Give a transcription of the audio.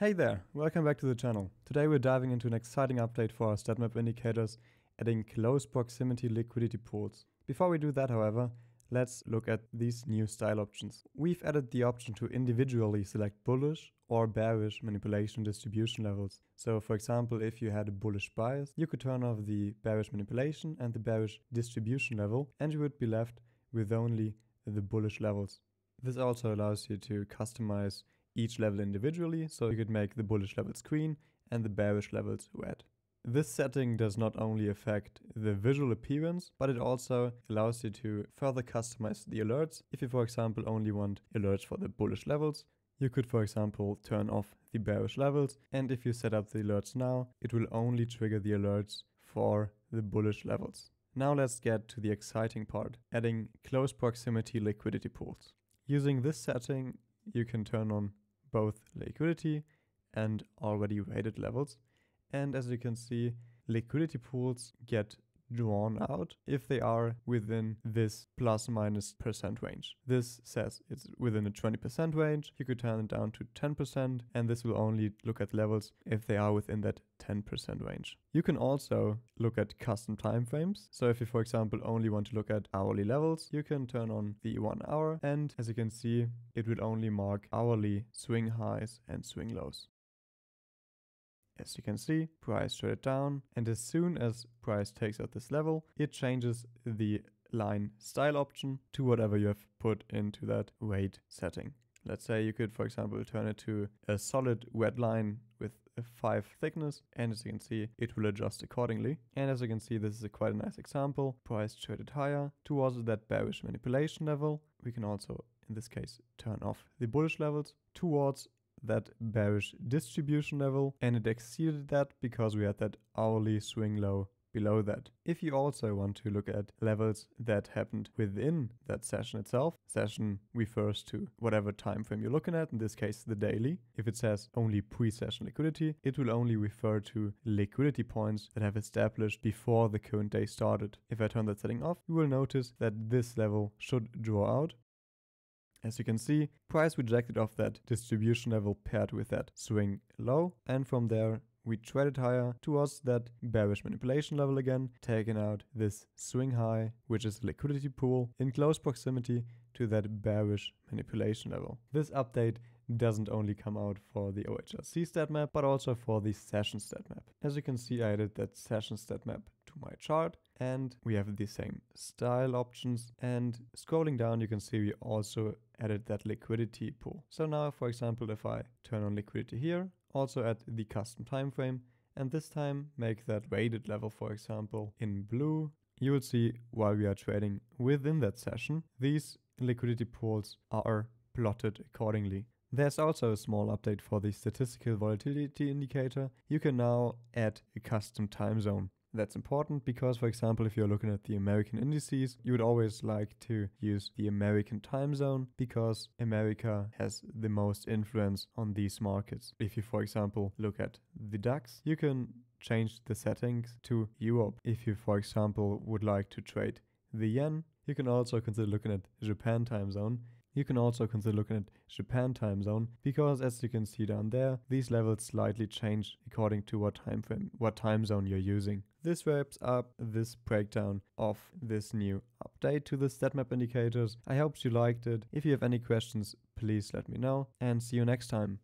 Hey there, welcome back to the channel. Today we're diving into an exciting update for our StatMap indicators, adding close proximity liquidity pools. Before we do that however, let's look at these new style options. We've added the option to individually select bullish or bearish manipulation distribution levels. So for example, if you had a bullish bias, you could turn off the bearish manipulation and the bearish distribution level and you would be left with only the bullish levels. This also allows you to customize each level individually, so you could make the bullish levels green and the bearish levels red. This setting does not only affect the visual appearance, but it also allows you to further customize the alerts. If you, for example, only want alerts for the bullish levels, you could, for example, turn off the bearish levels. And if you set up the alerts now, it will only trigger the alerts for the bullish levels. Now let's get to the exciting part, adding close proximity liquidity pools. Using this setting, you can turn on both liquidity and already rated levels. And as you can see, liquidity pools get drawn out if they are within this plus minus percent range. This says it's within a 20% range. You could turn it down to 10% and this will only look at levels if they are within that 10% range. You can also look at custom timeframes. So if you, for example, only want to look at hourly levels, you can turn on the one hour and as you can see, it will only mark hourly swing highs and swing lows. As you can see, price traded down and as soon as price takes out this level, it changes the line style option to whatever you have put into that weight setting. Let's say you could, for example, turn it to a solid red line with a 5 thickness and as you can see it will adjust accordingly. And as you can see this is a quite a nice example. Price traded higher towards that bearish manipulation level. We can also in this case turn off the bullish levels towards that bearish distribution level and it exceeded that because we had that hourly swing low below that. If you also want to look at levels that happened within that session itself, session refers to whatever time frame you're looking at, in this case the daily. If it says only pre-session liquidity, it will only refer to liquidity points that have established before the current day started. If I turn that setting off, you will notice that this level should draw out as you can see, price rejected off that distribution level paired with that swing low and from there we traded higher towards that bearish manipulation level again, taking out this swing high, which is a liquidity pool in close proximity to that bearish manipulation level. This update doesn't only come out for the OHRC stat map, but also for the session stat map. As you can see, I added that session stat map to my chart and we have the same style options. And scrolling down, you can see we also added that liquidity pool. So now, for example, if I turn on liquidity here, also add the custom time frame, and this time make that weighted level, for example, in blue, you will see while we are trading within that session, these liquidity pools are plotted accordingly. There's also a small update for the statistical volatility indicator. You can now add a custom time zone. That's important because, for example, if you're looking at the American indices, you would always like to use the American time zone because America has the most influence on these markets. If you, for example, look at the DAX, you can change the settings to Europe. If you, for example, would like to trade the yen, you can also consider looking at Japan time zone you can also consider looking at Japan time zone because as you can see down there, these levels slightly change according to what time frame, what time zone you're using. This wraps up this breakdown of this new update to the StatMap indicators. I hope you liked it. If you have any questions, please let me know and see you next time.